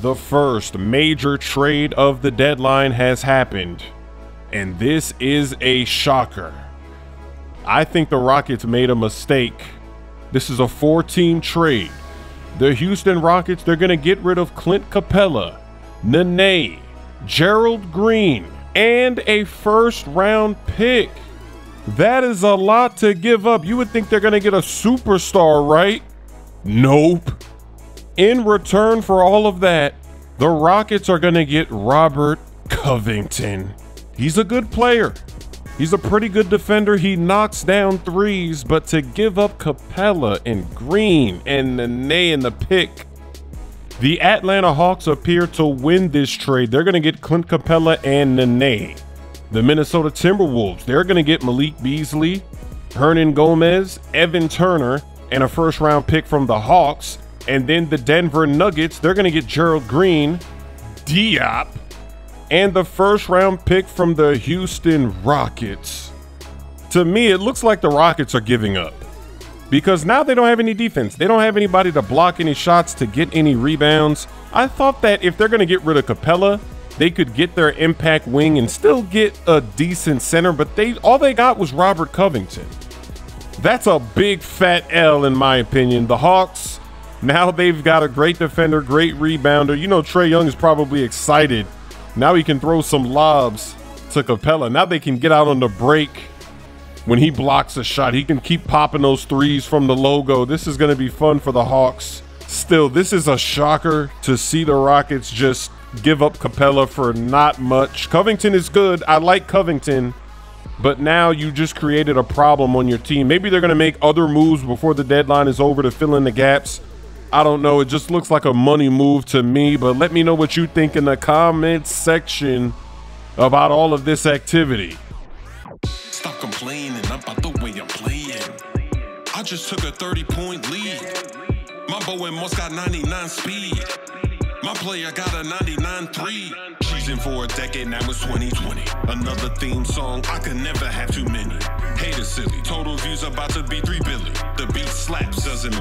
The first major trade of the deadline has happened, and this is a shocker. I think the Rockets made a mistake. This is a four team trade. The Houston Rockets, they're going to get rid of Clint Capela, Nene, Gerald Green, and a first round pick. That is a lot to give up. You would think they're going to get a superstar, right? Nope. In return for all of that, the Rockets are going to get Robert Covington. He's a good player. He's a pretty good defender. He knocks down threes, but to give up Capela and Green and Nene in the pick, the Atlanta Hawks appear to win this trade. They're going to get Clint Capela and Nene. The Minnesota Timberwolves, they're going to get Malik Beasley, Hernangomez, Evan Turner, and a first round pick from the Hawks. And then the Denver Nuggets, they're going to get Gerald Green, Diop, and the first round pick from the Houston Rockets. To me, it looks like the Rockets are giving up because now they don't have any defense. They don't have anybody to block any shots, to get any rebounds. I thought that if they're going to get rid of Capela, they could get their impact wing and still get a decent center, but they all they got was Robert Covington. That's a big fat L in my opinion. The Hawks, now they've got a great defender, great rebounder. You know, Trae Young is probably excited now he can throw some lobs to Capela. Now they can get out on the break when he blocks a shot. He can keep popping those threes from the logo. This is going to be fun for the Hawks. Still, this is a shocker to see the Rockets just give up Capela for not much. Covington is good. I like Covington. But now you just created a problem on your team. Maybe they're going to make other moves before the deadline is over to fill in the gaps. I don't know. It just looks like a money move to me. But let me know what you think in the comments section about all of this activity. Stop complaining about the way I'm playing. I just took a 30 point lead. My bow and most got 99 speed. My player got a 99 3. She's in for a decade, now it's 2020. Another theme song, I could never have too many. Haters silly, total views about to be 3 billion. The beat slaps, doesn't matter.